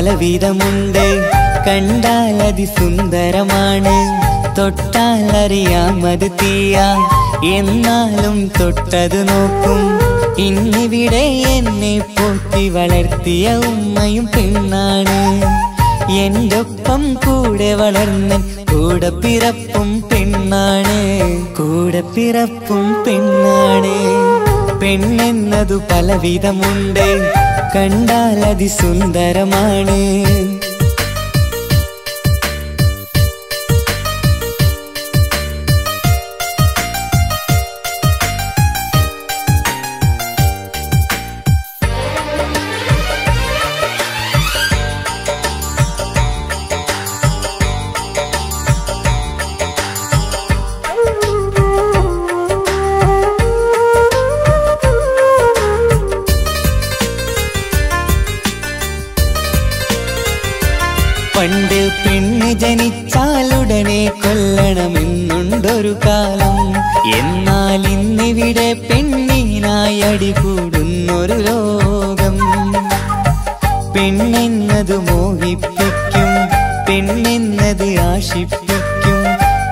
പെണ്ണെന്നതു പലവിധമുണ്ട് കണ്ടാൽ അതിസുന്ദരമാണ് തൊട്ടാൽ അറിയാം അത് തീയ എന്നാലും തൊട്ടത് നോക്കും ഇന്നിവിടെ എന്നെ പോറ്റി വളർത്തിയ ഉമ്മയും പെണ്ണാണ് എന്റെ ഒപ്പം കൂടെ വളർന്ന കൂടെ പിറപ്പും പെണ്ണാണ് കൂടെ പിറപ്പും പെണ്ണാണ് പെണ്ണെന്നതു പലവിധമുണ്ട് കണ്ടാൽ അതിസുന്ദരമാണ് പെണ്ണെന്നത് ആശിപ്പിക്കും.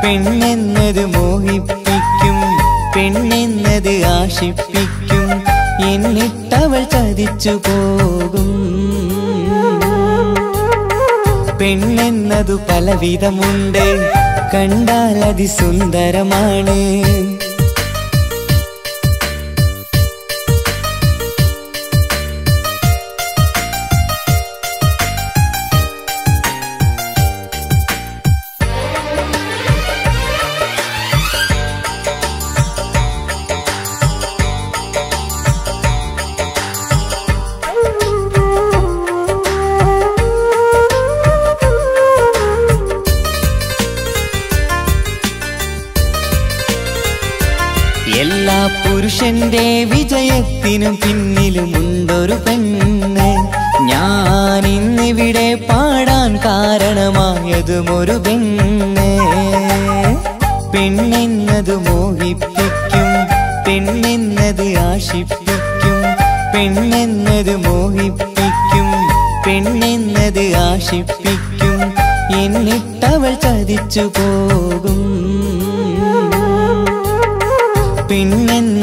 പെണ്ണെന്നത് മോഹിപ്പിക്കും. പെണ്ണെന്നത് ആശിപ്പിക്കും. എന്നിട്ടവൾ ചതിച്ചു പോകും. പെണ്ണെന്നതു പലവിധമുണ്ട്. കണ്ടാൽ അതിസുന്ദരമാണ് പുരുഷന്റെ വിജയത്തിനും പിന്നിലുമുണ്ടൊരു പെണ്ണ്. ഞാൻ ഇന്നിവിടെ പാടാൻ കാരണമായതും ഒരു പെണ്ണ്. പെണ്ണെന്നത് മോഹിപ്പിക്കും പെണ്ണെന്നത് ആശിപ്പിക്കും പെണ്ണെന്നത് മോഹിപ്പിക്കും പെണ്ണെന്നത് ആശിപ്പിക്കും. എന്നിട്ടവൾ ചതിച്ചു പോകും.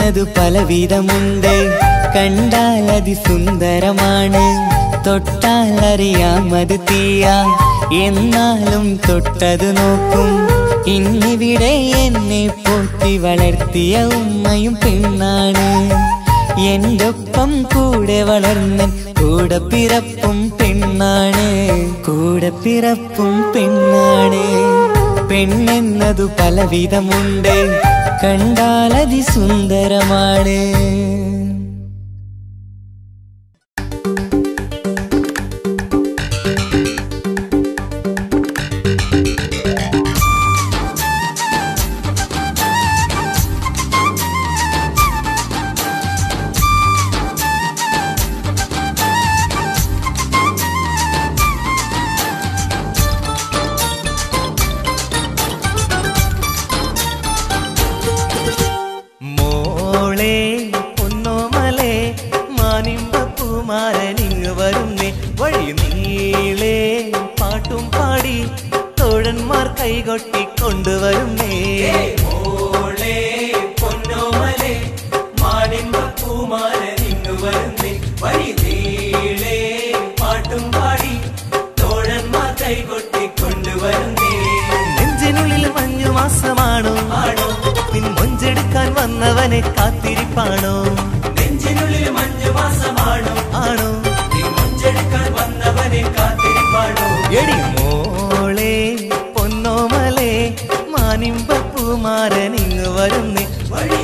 പെണ്ണെന്നതു പലവിധമുണ്ട് കണ്ടാൽ അതിസുന്ദരമാണ് തൊട്ടാൽ അറിയാം അത് തീയ എന്നാലും തൊട്ടത് നോക്കും ഇന്നിവിടെ എന്നെ പോറ്റി വളർത്തിയ ഉമ്മയും പെണ്ണാണ് എന്റെ ഒപ്പം കൂടെ വളർന്ന കൂടെ പിറപ്പും പെണ്ണാണ് കൂടെ പിറപ്പും പെണ്ണാണ് പെണ്ണെന്നതു പലവിധമുണ്ട് കണ്ടാൽ അതിസുന്ദരമാണ് എടി മോളെ പൊന്നോമലെ ഇങ്ങ് വരുന്നേ. വഴി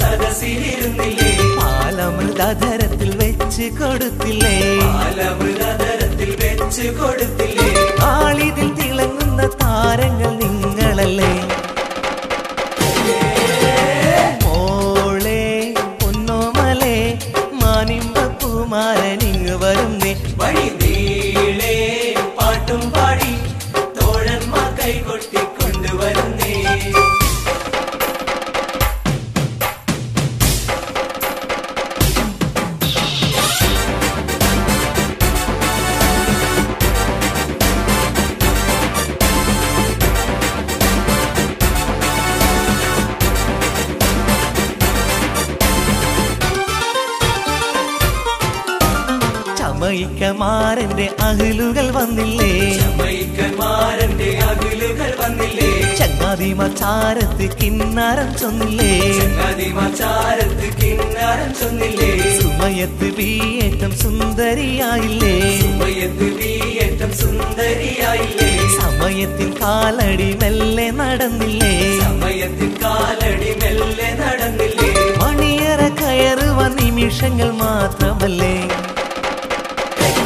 സദസ്സിലിരുന്നില്ലേ? പാലമൃതാധരത്തിൽ വെച്ച് കൊടുത്തില്ലേ? പാലമൃതാധരത്തിൽ വെച്ച് കൊടുത്തില്ലേ? ആളിതിൽ തിളങ്ങുന്ന താരങ്ങൾ നിങ്ങളല്ലേ? മോളെ പൊന്നോമലെ മാനിമ്പ പൂമാരനിങ് വരുന്നേ. വഴി ചമയിക്കമാരന്റെ അഹിലുകൾ വന്നില്ലേ? മാരന്റെ അകിലുകൾ വന്നില്ലേ? ചങ്ങാതിമാചാരത്ത് കിന്നാരം ചൊന്നില്ലേ? ചങ്ങാതിമാചാരത്ത് കിന്നാരം ചൊന്നില്ലേ? സുമയത്ത് വീയേറ്റം സുന്ദരിയായില്ലേ? സുമയത്ത് വീയേറ്റം സുന്ദരിയായില്ലേ? സമയത്തിൻ കാലടി മെല്ലെ നടന്നില്ലേ? സമയത്തിൽ കാലടി മെല്ലെ നടന്നില്ലേ? മണിയറ കയറുവ നിമിഷങ്ങൾ മാത്രമല്ലേ?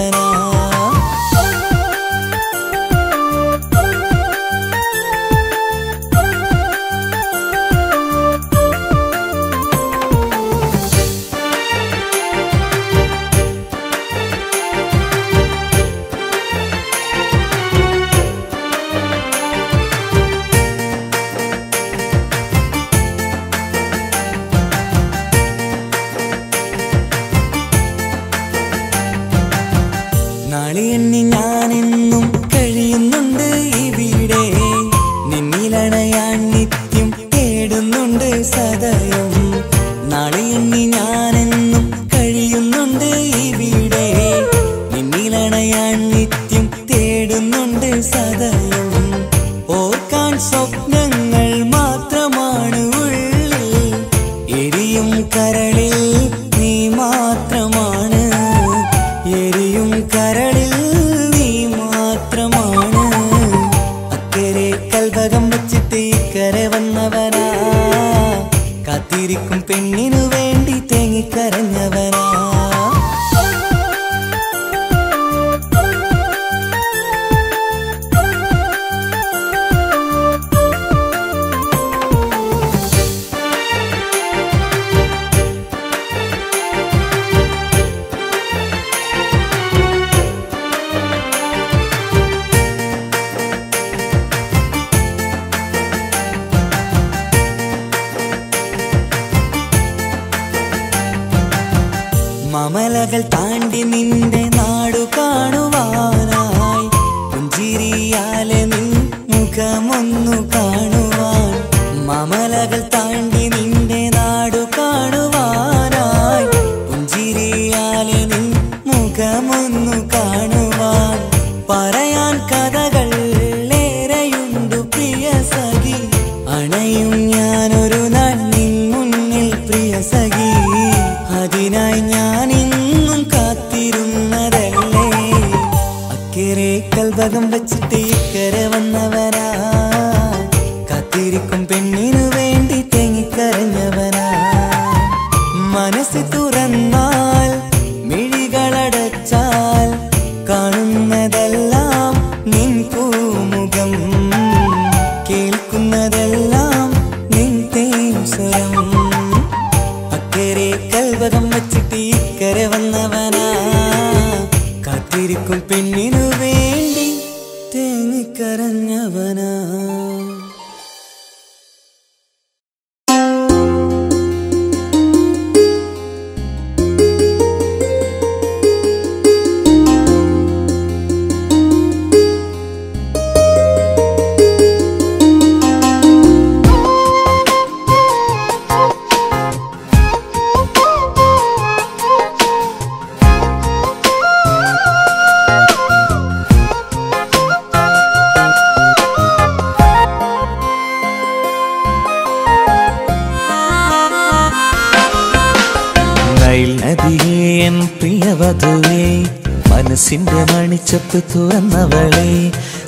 തേങ്ങിക്കരഞ്ഞവനാ നാളെ മണിച്ചപ്പ് തുറന്നവളെ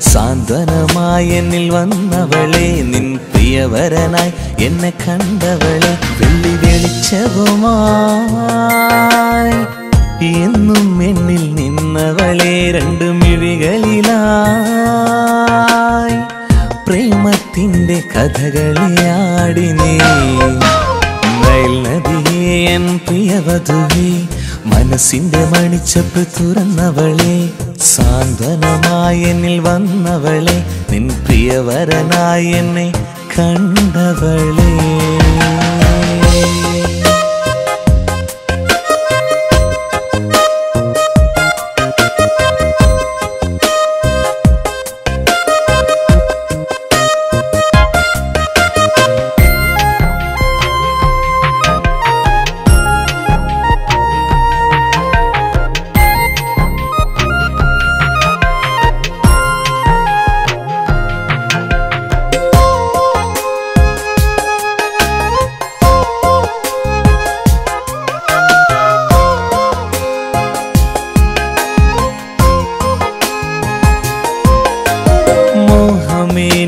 സാന്ത്വനമായി എന്നിൽ വന്നവളെ നിൻ പ്രിയവരനായി എന്നെ കണ്ടവളെ വെള്ളി വെളിച്ചവുമായി എന്നും എന്നിൽ നിന്നവളെ രണ്ടു മിഴികളിലായി പ്രേമത്തിന്റെ കഥകളിയാടി നീ. നദിയേ എൻ പ്രിയവധുവേ മനസ്സിന്റെ മണിച്ചപ്പ് തുറന്നവളെ സാന്ത്വനമായി വന്നവളെ നിൻ പ്രിയവരനായെന്നെ കണ്ടവളെ.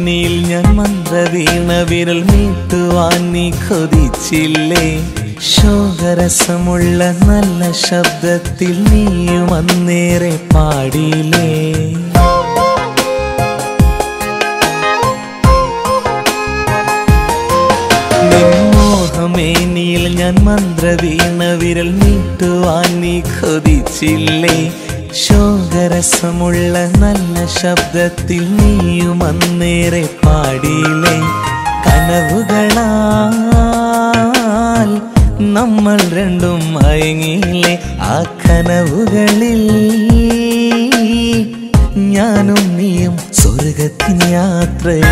മോഹമേനിയിൽ ഞാൻ മന്ത്രവീണ വിരൽ നീട്ടുവാൻ നീ കൊതിച്ചില്ലേ? ശോകരസമുള്ള നല്ല ശബ്ദത്തിൽ നീയും അന്നേറെ പാടിയില്ലേ മോഹമേനിയിൽ ഞാൻ മന്ത്രവീണ വിരൽ നീട്ടുവാൻ നീ കൊതിച്ചില്ലേ? ശോകരസമുള്ള നല്ല ശബ്ദത്തിൽ നീയും അന്നേറെ പാടിയില്ലേ കനവുകളാൽ നമ്മൾ രണ്ടും മയങ്ങിയില്ലേ? ആ കനവുകളിൽ ഞാനും നീയും സ്വർഗത്തിൻ യാത്രയിൽ.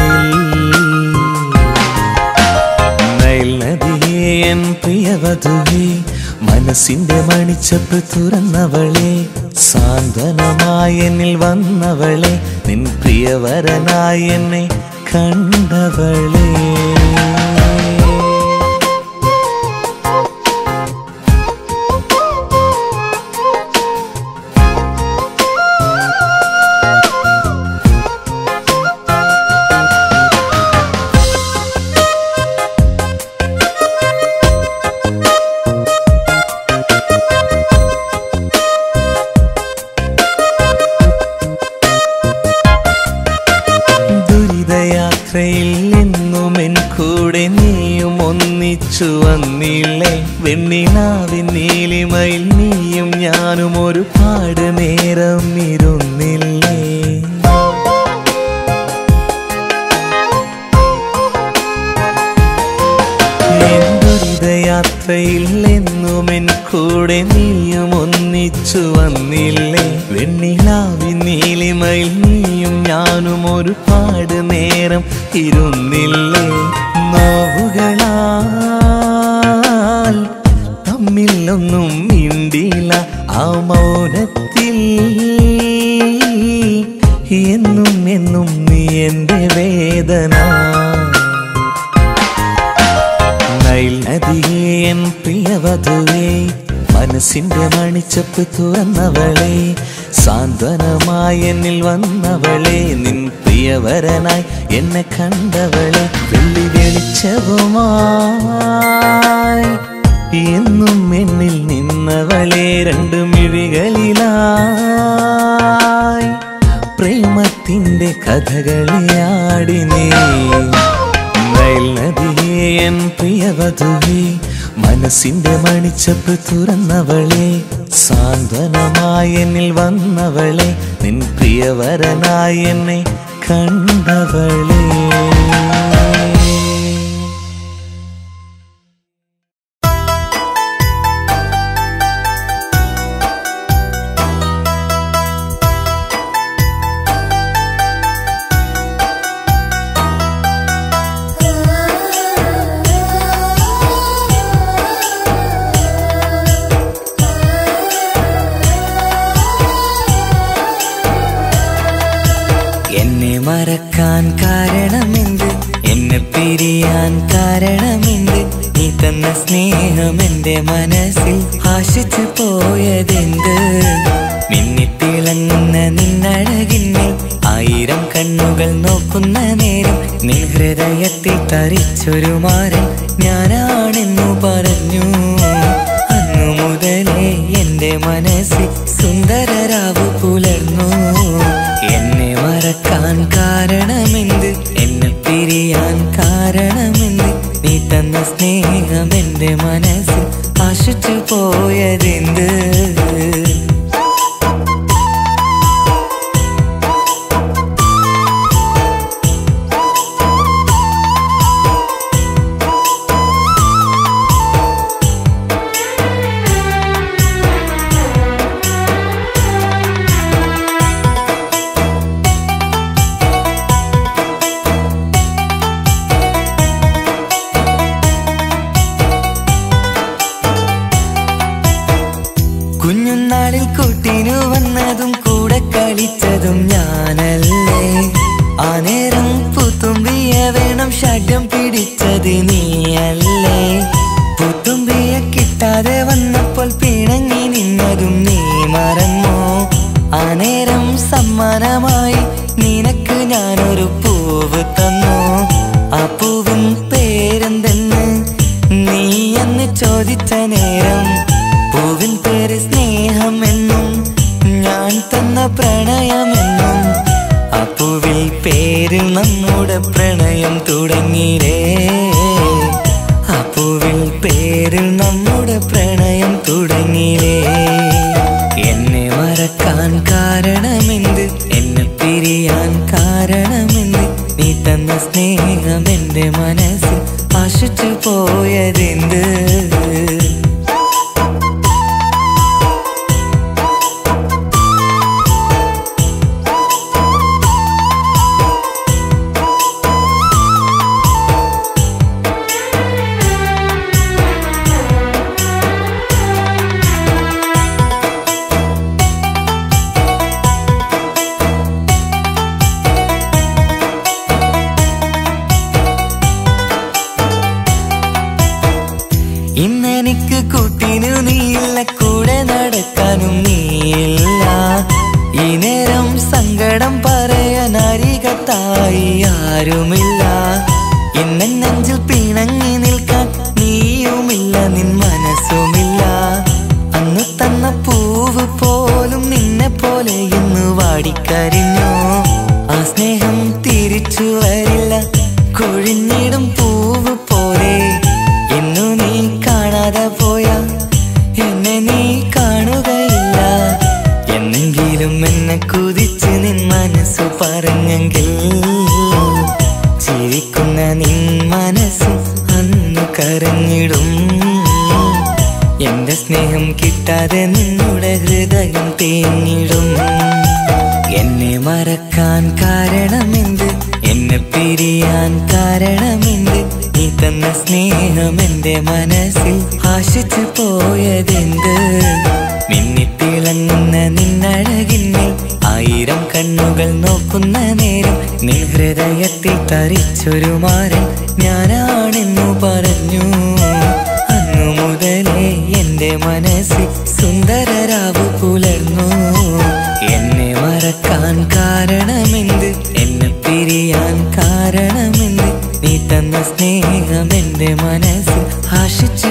മനസ്സിന്റെ മണിച്ചപ്പ് തുറന്നവളെ സാന്ത്വനമായി എന്നിൽ വന്നവളെ നിൻ പ്രിയവരനായി എന്നെ കണ്ടവളെ. ദുരിതയാത്രയിൽ എന്നും എൻ കൂടെ നീയും ഒന്നിച്ചു വന്നില്ലേ? വെണ്ണിലാവി നീലിമയിൽ നീയും ഞാനും ഒരുപാട് നേരം ഇരുന്നില്ലേ? നോവുകളാൽ തമ്മിലൊന്നും മിണ്ടില്ല ആ മൗനത്തിൽ. എന്നും എന്നും നീ എന്റെ വേദന എൻ പ്രിയവധുവേ മനസ്സിന്റെ മണിച്ചപ്പ് തുറന്നവളെ സാന്ത്വനമായി എന്നിൽ വന്നവളെ നിൻ പ്രിയവരനായി എന്നെ കണ്ടവളെ വെള്ളി വെളിച്ചവുമായി എന്നും എന്നിൽ നിന്നവളെ രണ്ടു മിഴികളിലായി പ്രേമത്തിന്റെ കഥകളിയാടിനേ നീ നൈൽ നദിയേ എൻ പ്രിയവധുവേ മനസ്സിന്റെ മണിച്ചപ്പ് തുറന്നവളെ സാന്ത്വനമായി എന്നിൽ വന്നവളെ നിൻ പ്രിയവരനായി എന്നെ കണ്ടവളേ. ഹൃദയത്തിൽ തരിച്ചൊരു മാരൻ ഞാനാണെന്നു പറഞ്ഞു. അന്നു മുതലേ എന്റെ മനസ്സിൽ സുന്ദരരാവ് പുലർന്നു. എന്നെ മറക്കാൻ കാരണമെന്ത്? എന്നെ പിരിയാൻ കാരണമെന്ത്? നീ തന്ന സ്നേഹം എന്റെ മനസ്സിൽ ആശിച്ചു പോയതെന്ത്? നീ കാണുകയില്ല. എന്നെങ്കിലും എന്നെ കുതിച്ച് നിൻ മനസ്സു പറഞ്ഞെങ്കിൽ ചിരിക്കുന്ന നിൻ മനസ്സ് അന്ന് കരഞ്ഞിടും. എന്റെ സ്നേഹം കിട്ടാതെ നിന്നുടെ ഹൃദയം തേഞ്ഞിടും. എന്നെ മറക്കാൻ കാരണമെന്ത്? എന്നെ പിരിയാൻ കാരണമെന്ത്? നീ തന്ന സ്നേഹം എന്റെ മനസ്സിൽ ആശിച്ചു പോയതെന്ത്? മിന്നിത്തിളങ്ങുന്ന നിന്നഴകിന്മേൽ ആയിരം കണ്ണുകൾ നോക്കുന്ന നേരം നിൻ ഹൃദയത്തിൽ തരിച്ചൊരു മാരൻ ഞാനാണെന്നു പറഞ്ഞു. അന്നു മുതലേ എന്റെ മനസ്സിൽ സുന്ദരരാവ് പുലർന്നു. എന്നെ മറക്കാൻ കാരണമെന്ത് എന്റെ മനസ്സിൽ ആശിച്ചു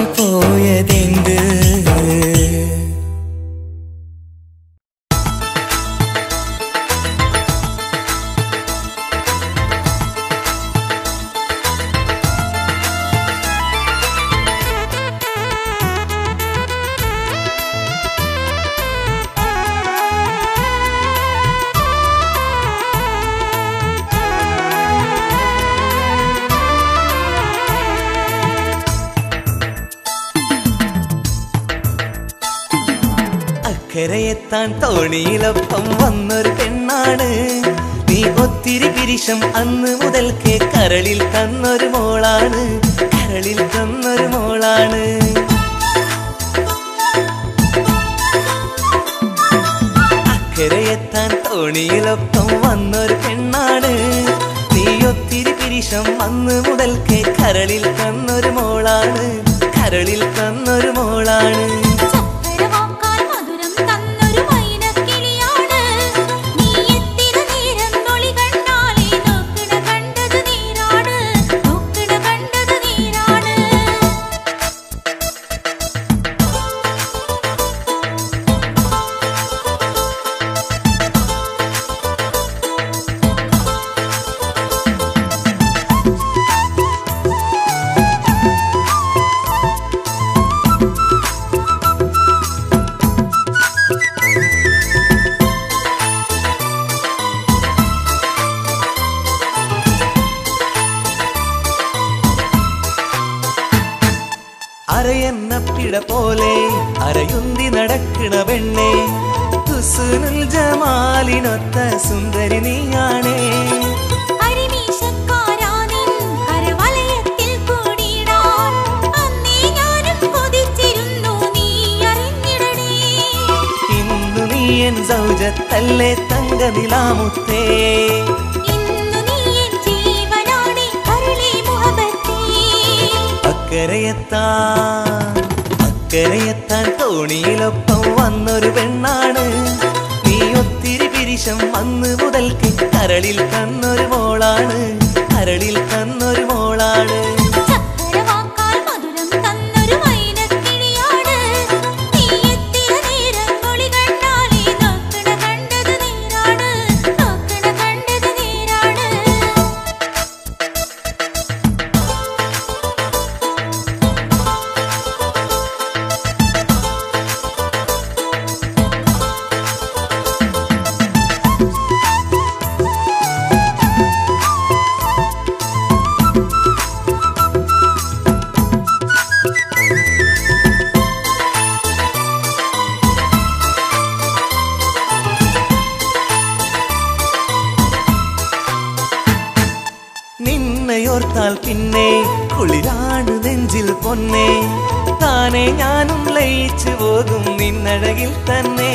തോണിയിലൊപ്പം വന്നൊരു പെണ്ണാണ്. നീ ഒത്തിരി പിരിശം അന്ന് മുതൽക്കേ കരളിൽ തന്നൊരു മോളാണ്. കരളിൽ തന്നൊരു മോളാണ്. അക്കരയെത്താൻ തോണിയിലൊപ്പം വന്നൊരു പെണ്ണാണ്. നീ ഒത്തിരി പിരിശം അന്ന് മുതൽക്കേ കരളിൽ തന്നൊരു മോളാണ്. കരളിൽ തന്നൊരു മോളാണ്. സൗജത്തല്ലേ തങ്ക നിലാമുത്തേ ഇന്നു നീ എൻ ജീവനാണേ കരളേ മുഹബത്തേ. അക്കരയെത്താൻ അക്കരയെത്താൻ തോണിയിലൊപ്പം വന്നൊരു പെണ്ണാണ്. നീ ഒത്തിരി പിരിശം വന്ന് മുതൽക്ക് കരളിൽ കന്നൊരു മോളാണ്. കരളിൽ കന്നൊരു മോളാണ്. ലയിച്ചു പോകും നിന്നഴകിൽ തന്നെ.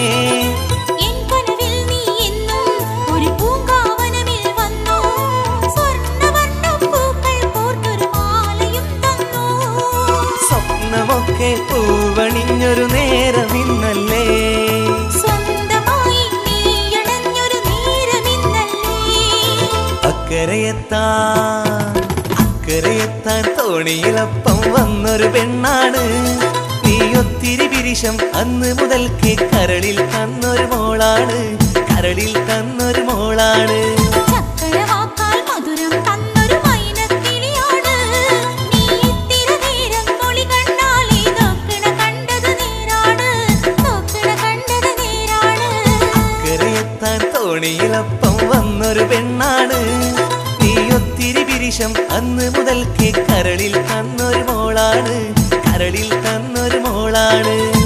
ഒത്തിരി അന്ന് മുതൽക്ക് കരളിൽ തന്നൊരു മോളാണ്. കരളിൽ തന്നൊരു മോളാണ്. തോണിയിലൊപ്പം വന്നൊരു പെണ്ണാണ്. നീ ഒത്തിരി പിരിശം അന്ന് മുതൽക്ക് കരളിൽ തന്നൊരു മോളാണ്. കരളിൽ തന്നൊരു മോളാണ്.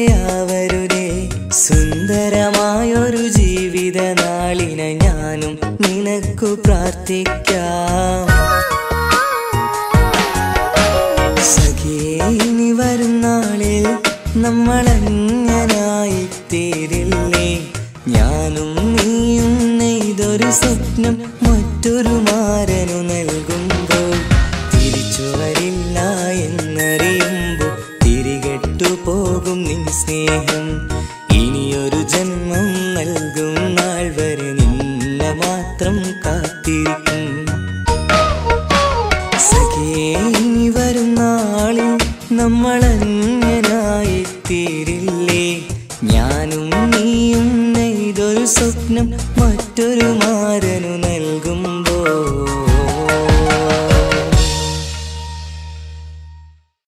പോയാവരുടെ സുന്ദരമായൊരു ജീവിത നാളിന ഞാനും നിനക്കു പ്രാർത്ഥിക്കാം. സഖിയേ ഇനി നമ്മൾ നമ്മളങ്ങനായി തീരില്ലേ ഞാനും നീയും നെയ്തൊരു സ്വപ്നം മറ്റൊരു മാര